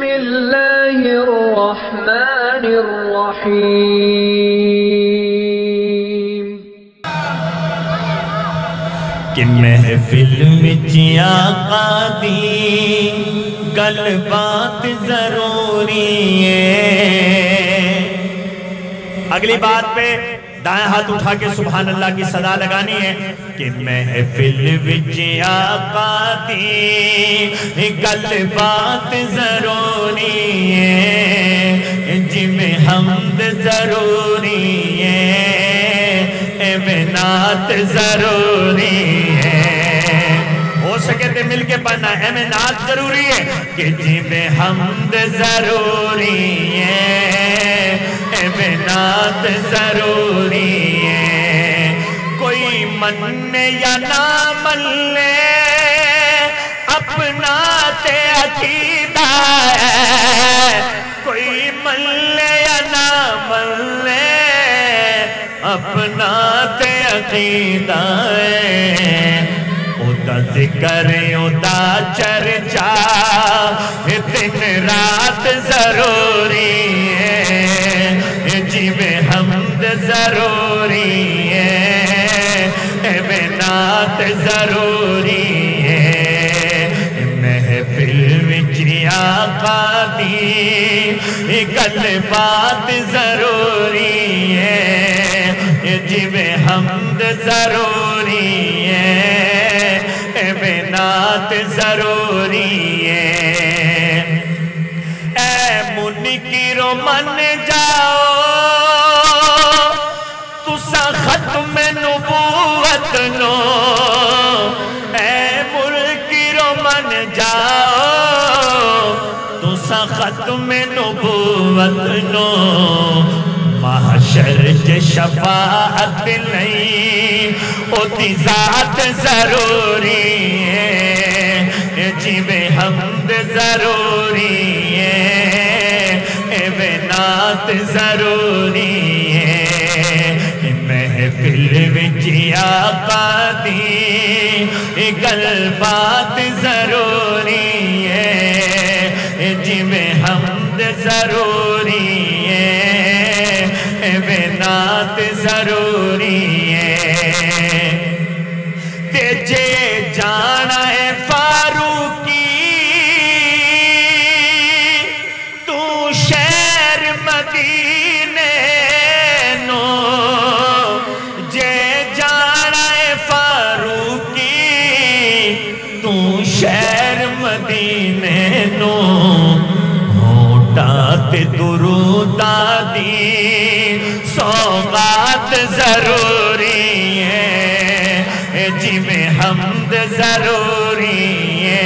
बिस्मिल्लाहिर्रहमानिर्रहीम कि महफिल विच आका दी गल बात ज़रूरी है। अगली बात पे दाएँ हाथ उठा के सुबहान अल्लाह की सदा लगानी है कि महफिल विच आका दी गल बात ज़रूरी है, जिमें हमद ज़रूरी है नात ज़रूरी है। हो सके तो मिलके पढ़ना है में नात ज़रूरी है कि जिमें हमद ज़रूरी है में नात ज़रूरी मन या ना मन ले अपना ते अकीदा है कोई मन ले या ना मन ले अपना ते अकीदा है ओदा ज़िक्र ओदा चर्चा दिन रात ज़रूरी है। जिमें हमद ज़रूरी नात ज़रूरी है। महफिल विच आका दी गल बात ज़रूरी है। जिमें हमद ज़रूरी है नात ज़रूरी है। ए मुनिकिरो मन जाओ खत्म नबूवत नो। महशर च शफाअत नहीं ओदी जात ज़रूरी है। जिमें हमद ज़रूरी है नात ज़रूरी है। महफिल विच आका दी गल बात ज़रूरी ज़रूरी है। नात ज़रूरी दुरूदा दी सौगात ज़रूरी है। जिमें हमद ज़रूरी है।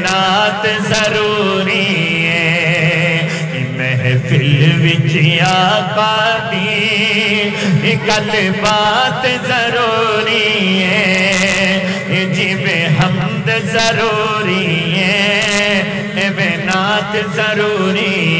नात ज़रूरी है। महफिल विच आका गल बात ज़रूरी है। जिमें हमद ज़रूरी है। साथ ज़रूरी